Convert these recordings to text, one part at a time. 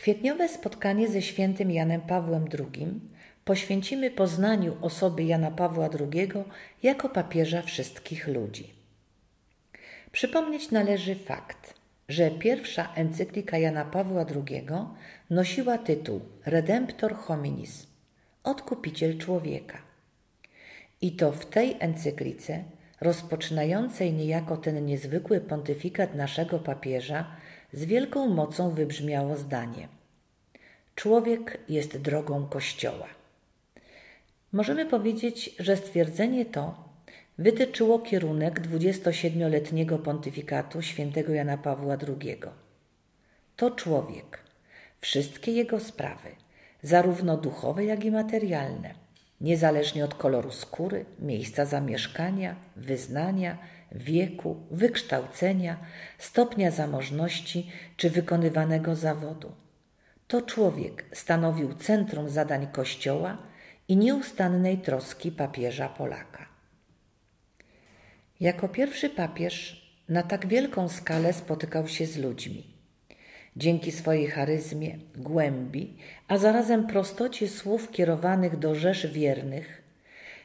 Kwietniowe spotkanie ze świętym Janem Pawłem II poświęcimy poznaniu osoby Jana Pawła II jako papieża wszystkich ludzi. Przypomnieć należy fakt, że pierwsza encyklika Jana Pawła II nosiła tytuł Redemptor hominis Odkupiciel człowieka. I to w tej encyklice, rozpoczynającej niejako ten niezwykły pontyfikat naszego papieża, z wielką mocą wybrzmiało zdanie: Człowiek jest drogą Kościoła. Możemy powiedzieć, że stwierdzenie to wytyczyło kierunek 27-letniego pontyfikatu świętego Jana Pawła II. To człowiek, wszystkie jego sprawy, zarówno duchowe, jak i materialne, niezależnie od koloru skóry, miejsca zamieszkania, wyznania, wieku, wykształcenia, stopnia zamożności czy wykonywanego zawodu. To człowiek stanowił centrum zadań Kościoła i nieustannej troski papieża Polaka. Jako pierwszy papież na tak wielką skalę spotykał się z ludźmi. Dzięki swojej charyzmie, głębi, a zarazem prostocie słów kierowanych do rzesz wiernych,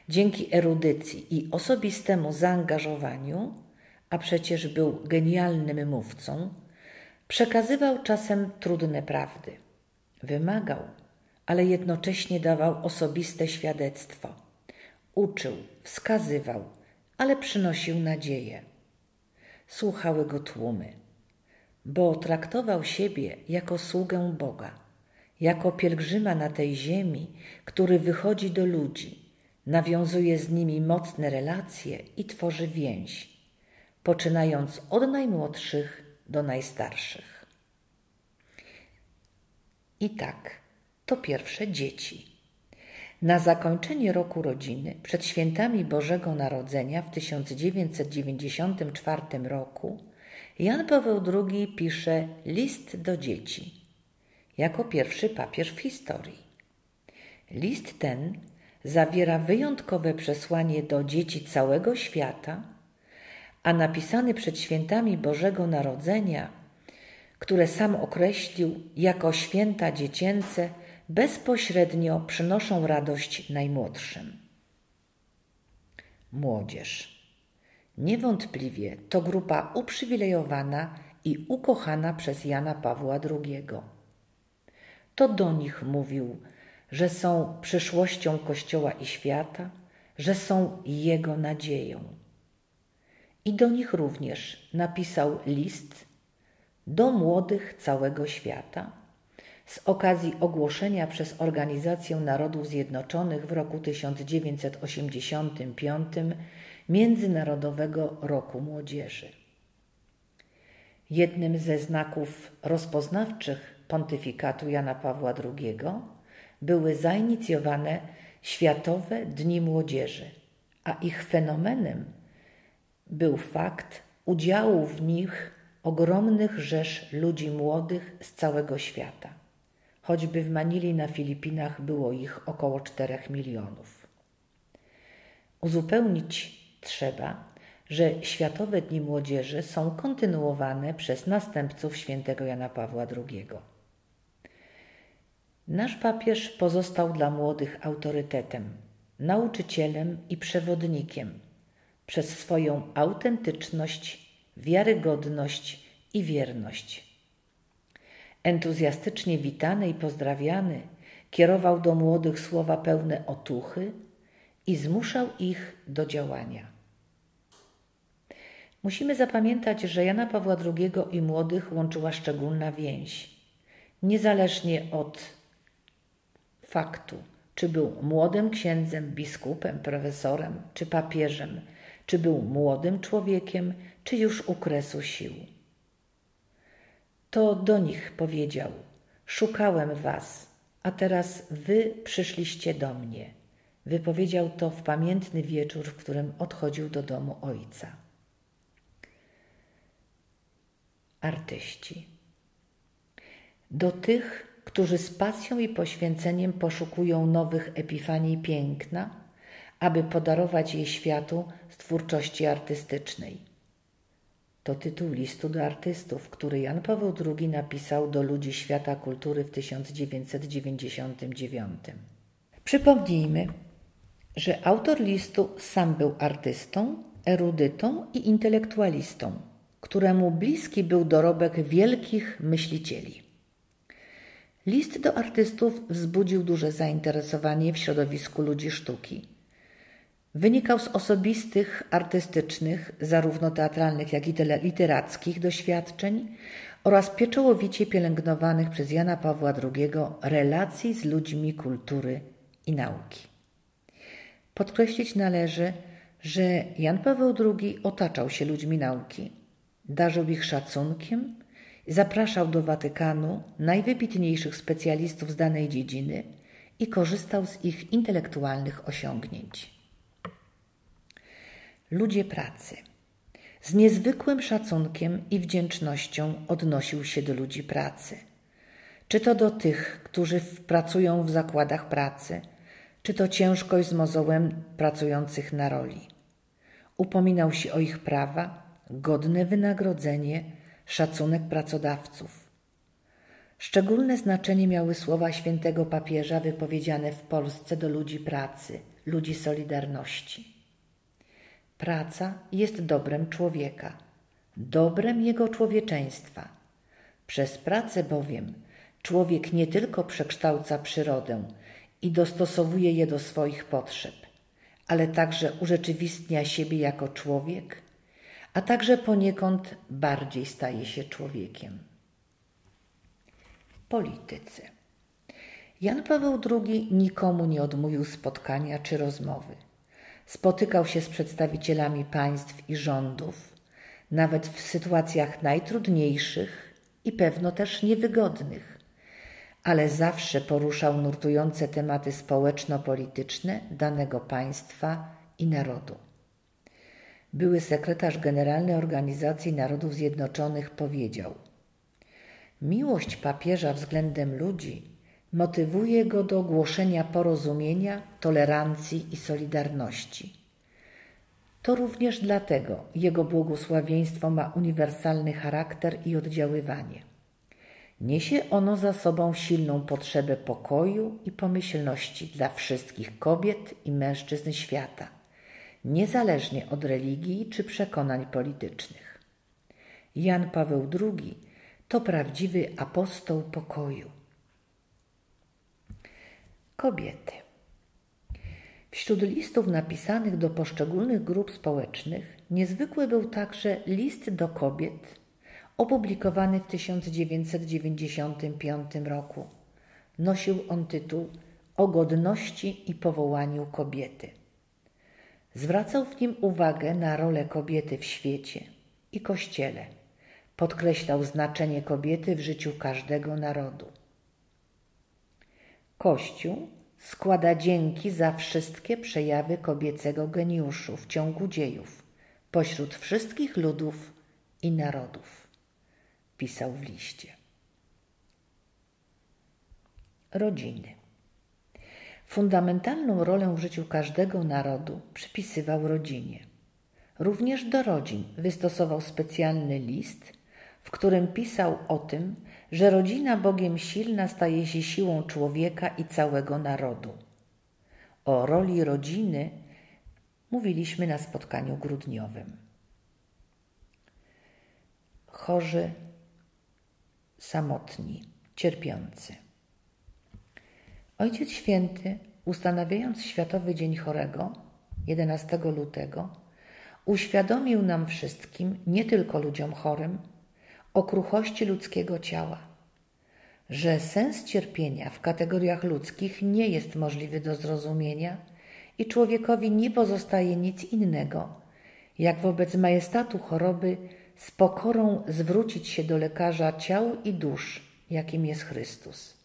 dzięki erudycji i osobistemu zaangażowaniu, a przecież był genialnym mówcą, przekazywał czasem trudne prawdy. Wymagał, ale jednocześnie dawał osobiste świadectwo. Uczył, wskazywał, ale przynosił nadzieję. Słuchały go tłumy, bo traktował siebie jako sługę Boga, jako pielgrzyma na tej ziemi, który wychodzi do ludzi, nawiązuje z nimi mocne relacje i tworzy więź, poczynając od najmłodszych do najstarszych. I tak, to pierwsze dzieci na zakończenie roku rodziny, przed świętami Bożego Narodzenia w 1994 roku, Jan Paweł II pisze list do dzieci, jako pierwszy papież w historii. List ten zawiera wyjątkowe przesłanie do dzieci całego świata, a napisany przed świętami Bożego Narodzenia, które sam określił jako święta dziecięce, bezpośrednio przynoszą radość najmłodszym. Młodzież. Niewątpliwie to grupa uprzywilejowana i ukochana przez Jana Pawła II. To do nich mówił, że są przyszłością Kościoła i świata, że są Jego nadzieją. I do nich również napisał list do młodych całego świata z okazji ogłoszenia przez Organizację Narodów Zjednoczonych w roku 1985 Międzynarodowego Roku Młodzieży. Jednym ze znaków rozpoznawczych pontyfikatu Jana Pawła II były zainicjowane Światowe Dni Młodzieży, a ich fenomenem był fakt udziału w nich ogromnych rzesz ludzi młodych z całego świata choćby w Manili na Filipinach było ich około 4 milionów. Uzupełnić trzeba, że Światowe Dni Młodzieży są kontynuowane przez następców świętego Jana Pawła II. Nasz papież pozostał dla młodych autorytetem, nauczycielem i przewodnikiem przez swoją autentyczność, wiarygodność i wierność entuzjastycznie witany i pozdrawiany, kierował do młodych słowa pełne otuchy i zmuszał ich do działania. Musimy zapamiętać, że Jana Pawła II i młodych łączyła szczególna więź. Niezależnie od faktu, czy był młodym księdzem, biskupem, profesorem, czy papieżem, czy był młodym człowiekiem, czy już u kresu sił to do nich powiedział: Szukałem was, a teraz wy przyszliście do mnie. Wypowiedział to w pamiętny wieczór, w którym odchodził do domu ojca. Artyści. Do tych, którzy z pasją i poświęceniem poszukują nowych epifanii piękna, aby podarować je światu z twórczości artystycznej To tytuł listu do artystów, który Jan Paweł II napisał do ludzi świata kultury w 1999. Przypomnijmy, że autor listu sam był artystą, erudytą i intelektualistą, któremu bliski był dorobek wielkich myślicieli. List do artystów wzbudził duże zainteresowanie w środowisku ludzi sztuki. Wynikał z osobistych, artystycznych, zarówno teatralnych, jak i literackich doświadczeń oraz pieczołowicie pielęgnowanych przez Jana Pawła II relacji z ludźmi kultury i nauki. Podkreślić należy, że Jan Paweł II otaczał się ludźmi nauki, darzył ich szacunkiem, zapraszał do Watykanu najwybitniejszych specjalistów z danej dziedziny i korzystał z ich intelektualnych osiągnięć. Ludzie pracy. Z niezwykłym szacunkiem i wdzięcznością odnosił się do ludzi pracy. Czy to do tych, którzy pracują w zakładach pracy, czy to ciężkość z mozołem pracujących na roli. Upominał się o ich prawa, godne wynagrodzenie, szacunek pracodawców. Szczególne znaczenie miały słowa świętego papieża wypowiedziane w Polsce do ludzi pracy, ludzi Solidarności. Praca jest dobrem człowieka, dobrem jego człowieczeństwa. Przez pracę bowiem człowiek nie tylko przekształca przyrodę i dostosowuje je do swoich potrzeb, ale także urzeczywistnia siebie jako człowiek, a także poniekąd bardziej staje się człowiekiem. Politycy. Jan Paweł II nikomu nie odmówił spotkania czy rozmowy. Spotykał się z przedstawicielami państw i rządów, nawet w sytuacjach najtrudniejszych i pewno też niewygodnych, ale zawsze poruszał nurtujące tematy społeczno-polityczne danego państwa i narodu. Były sekretarz generalny Organizacji Narodów Zjednoczonych powiedział: Miłość papieża względem ludzi motywuje go do głoszenia porozumienia, tolerancji i solidarności. To również dlatego jego błogosławieństwo ma uniwersalny charakter i oddziaływanie. Niesie ono za sobą silną potrzebę pokoju i pomyślności dla wszystkich kobiet i mężczyzn świata, niezależnie od religii czy przekonań politycznych. Jan Paweł II to prawdziwy apostoł pokoju. Kobiety. Wśród listów napisanych do poszczególnych grup społecznych niezwykły był także list do kobiet opublikowany w 1995 roku. Nosił on tytuł O godności i powołaniu kobiety. Zwracał w nim uwagę na rolę kobiety w świecie i Kościele. Podkreślał znaczenie kobiety w życiu każdego narodu. Kościół składa dzięki za wszystkie przejawy kobiecego geniuszu w ciągu dziejów, pośród wszystkich ludów i narodów, pisał w liście. Rodziny. Fundamentalną rolę w życiu każdego narodu przypisywał rodzinie. Również do rodzin wystosował specjalny list, w którym pisał o tym, że rodzina Bogiem silna staje się siłą człowieka i całego narodu. O roli rodziny mówiliśmy na spotkaniu grudniowym. Chorzy, samotni, cierpiący. Ojciec Święty, ustanawiając Światowy Dzień Chorego 11 lutego, uświadomił nam wszystkim, nie tylko ludziom chorym, o kruchości ludzkiego ciała, że sens cierpienia w kategoriach ludzkich nie jest możliwy do zrozumienia i człowiekowi nie pozostaje nic innego, jak wobec majestatu choroby z pokorą zwrócić się do lekarza ciał i dusz, jakim jest Chrystus.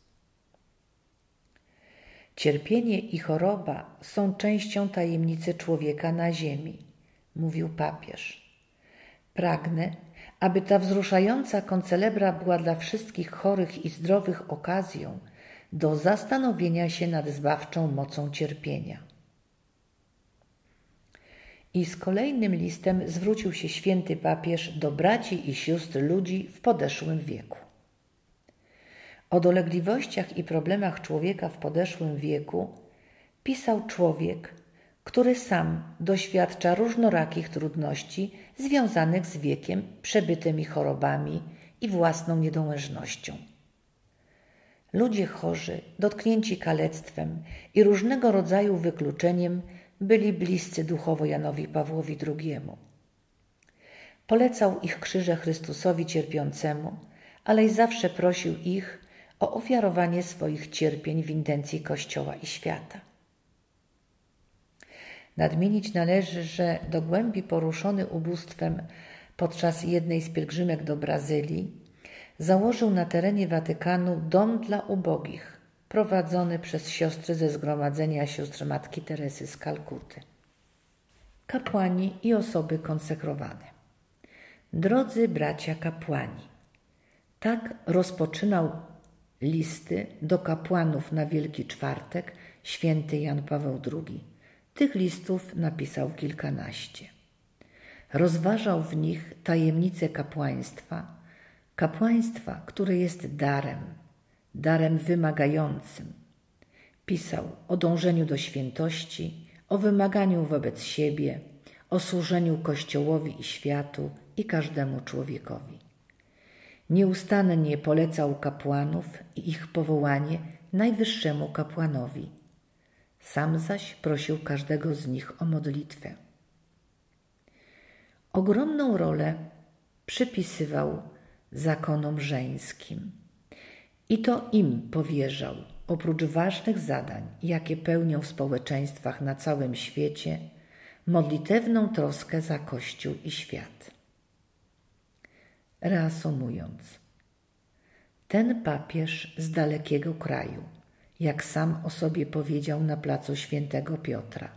Cierpienie i choroba są częścią tajemnicy człowieka na ziemi, mówił papież. Pragnę, aby ta wzruszająca koncelebra była dla wszystkich chorych i zdrowych okazją do zastanowienia się nad zbawczą mocą cierpienia. I z kolejnym listem zwrócił się święty papież do braci i sióstr ludzi w podeszłym wieku. O dolegliwościach i problemach człowieka w podeszłym wieku pisał człowiek, który sam doświadcza różnorakich trudności związanych z wiekiem, przebytymi chorobami i własną niedołężnością. Ludzie chorzy, dotknięci kalectwem i różnego rodzaju wykluczeniem byli bliscy duchowo Janowi Pawłowi II. Polecał ich krzyże Chrystusowi cierpiącemu, ale i zawsze prosił ich o ofiarowanie swoich cierpień w intencji Kościoła i świata. Nadmienić należy, że do głębi poruszony ubóstwem podczas jednej z pielgrzymek do Brazylii założył na terenie Watykanu dom dla ubogich, prowadzony przez siostry ze Zgromadzenia Sióstr Matki Teresy z Kalkuty. Kapłani i osoby konsekrowane. Drodzy bracia kapłani, tak rozpoczynał listy do kapłanów na Wielki Czwartek święty Jan Paweł II. Tych listów napisał kilkanaście. Rozważał w nich tajemnice kapłaństwa, kapłaństwa, które jest darem, darem wymagającym. Pisał o dążeniu do świętości, o wymaganiu wobec siebie, o służeniu Kościołowi i światu i każdemu człowiekowi. Nieustannie polecał kapłanów i ich powołanie najwyższemu kapłanowi. Sam zaś prosił każdego z nich o modlitwę. Ogromną rolę przypisywał zakonom żeńskim. I to im powierzał, oprócz ważnych zadań, jakie pełnią w społeczeństwach na całym świecie, modlitewną troskę za Kościół i świat. Reasumując, ten papież z dalekiego kraju, jak sam o sobie powiedział na placu Świętego Piotra,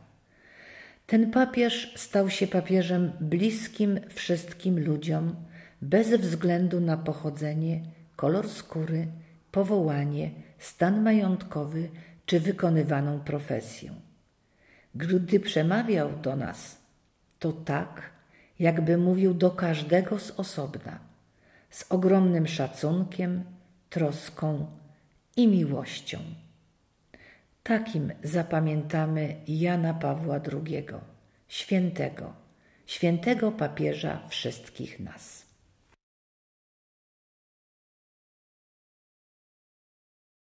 ten papież stał się papieżem bliskim wszystkim ludziom, bez względu na pochodzenie, kolor skóry, powołanie, stan majątkowy czy wykonywaną profesję. Gdy przemawiał do nas, to tak, jakby mówił do każdego z osobna, z ogromnym szacunkiem, troską i miłością. Takim zapamiętamy Jana Pawła II, świętego, świętego papieża wszystkich nas.